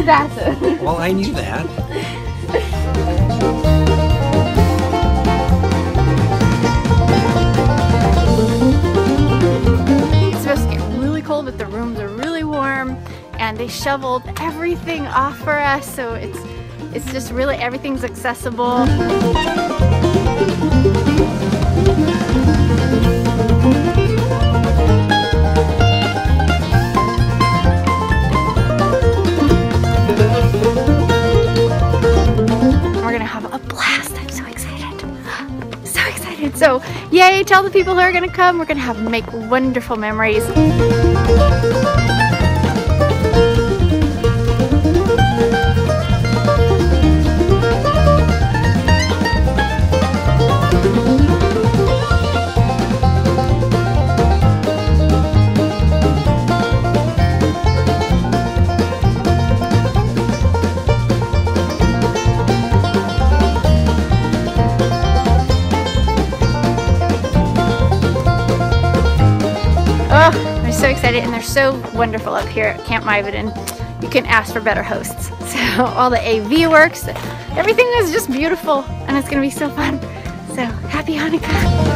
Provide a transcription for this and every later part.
Sebastian. Well, I knew that. It's supposed to get really cold, but the rooms are really warm, and they shoveled everything off for us, so it's it's just really everything's accessible. So, yay, tell the people who are gonna come. We're gonna have make wonderful memories. Excited, and they're so wonderful up here at Camp MiVoden. You can ask for better hosts. So all the AV works, everything is just beautiful, and it's gonna be so fun. So happy Hanukkah!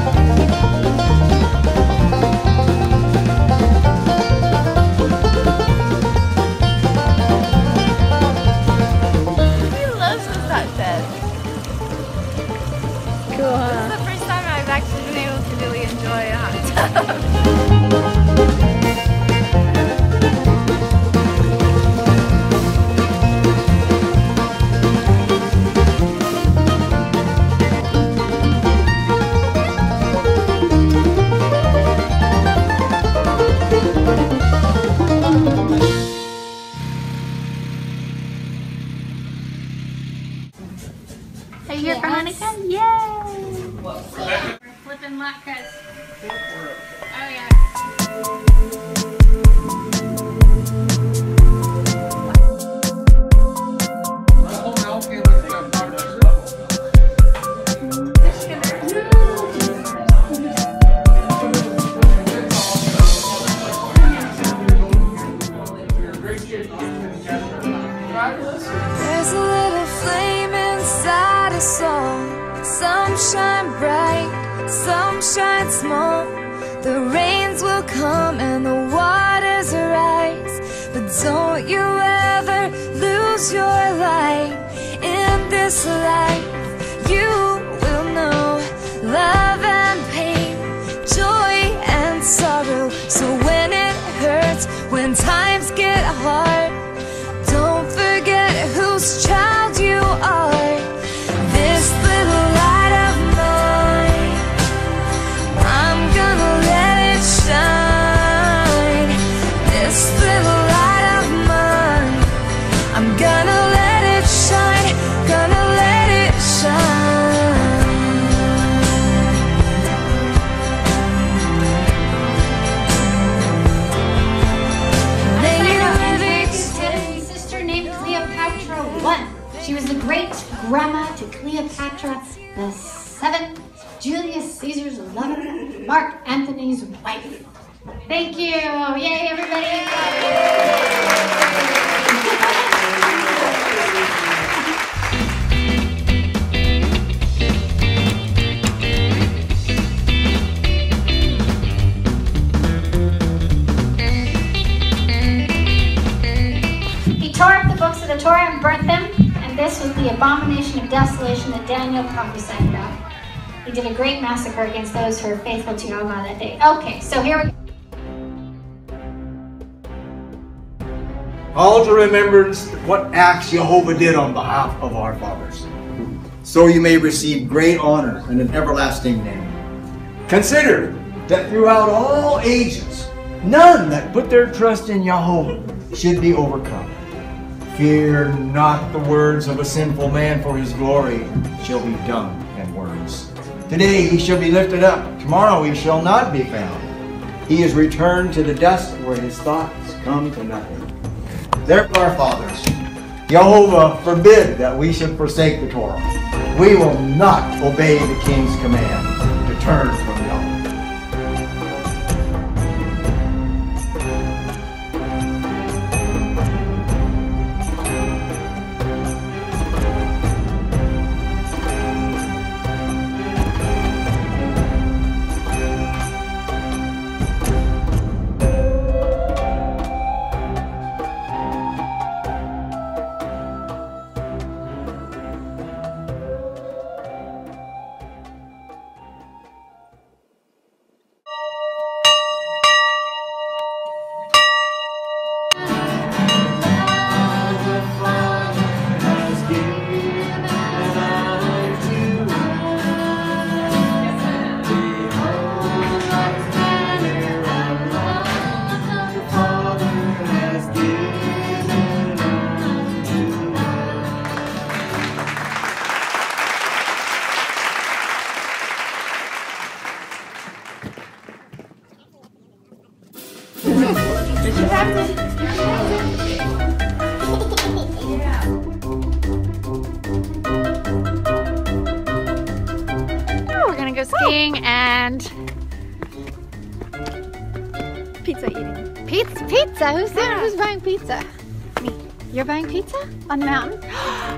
Don't you ever lose your light in this life. Great grandma to Cleopatra the seventh, Julius Caesar's lover, Mark Antony's wife. Thank you. Yay, everybody. He tore up the books of the Torah and burnt them, this was the abomination of desolation that Daniel prophesied about. He did a great massacre against those who were faithful to Yahweh that day. Okay, so here we go. Call to remembrance what acts Jehovah did on behalf of our fathers, so you may receive great honor and an everlasting name. Consider that throughout all ages, none that put their trust in Jehovah should be overcome. Fear not the words of a sinful man, for his glory shall be dung and worms. Today he shall be lifted up, tomorrow he shall not be found. He is returned to the dust where his thoughts come to nothing. Therefore, our fathers, Jehovah forbid that we should forsake the Torah. We will not obey the king's command to turn from go skiing and Pizza eating. pizza. Pizza. Who's there? Who's buying pizza? Me. You're buying pizza on the mountain?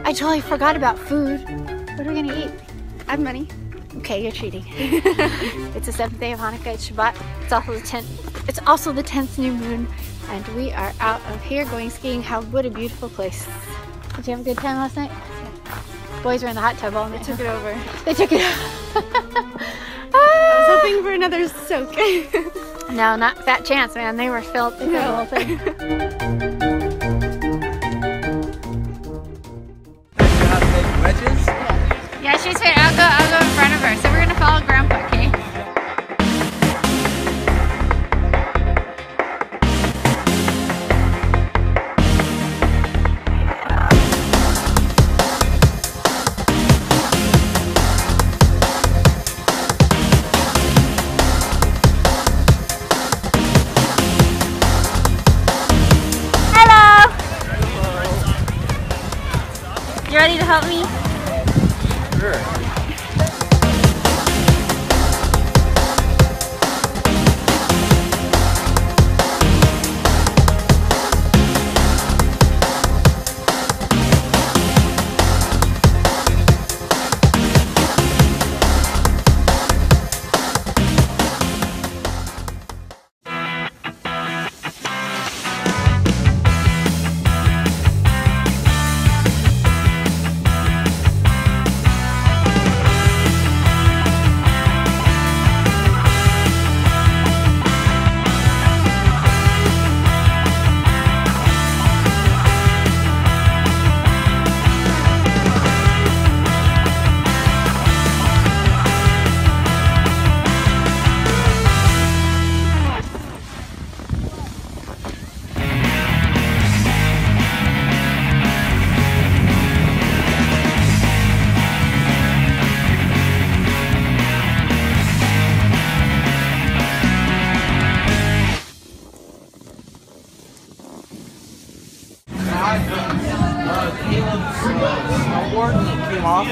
I totally forgot about food. What are we gonna eat? I have money. Okay, you're cheating. it's the seventh day of Hanukkah. It's Shabbat. It's also the tenth. It's also the tenth new moon, and we are out of here going skiing. How what a beautiful place! Did you have a good time last night? Boys were in the hot tub all night. Took it over. They took it. I was hoping for another soak. no, not that chance, man. They were filled. They the whole thing. 是。Mau.